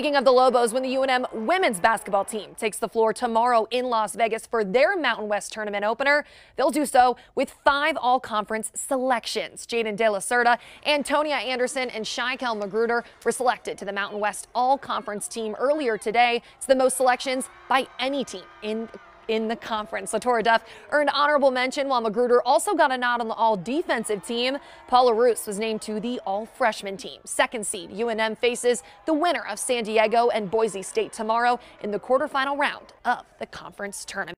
Speaking of the Lobos, when the UNM women's basketball team takes the floor tomorrow in Las Vegas for their Mountain West tournament opener, they'll do so with five all-conference selections. Jaedyn De La Cerda, Antonia Anderson, and Shaiquel McGruder were selected to the Mountain West all-conference team earlier today. It's the most selections by any team in in the conference. Latora Duff earned honorable mention while McGruder also got a nod on the all defensive team. Paula Reus was named to the all freshman team. Second seed UNM faces the winner of San Diego and Boise State tomorrow in the quarterfinal round of the conference tournament.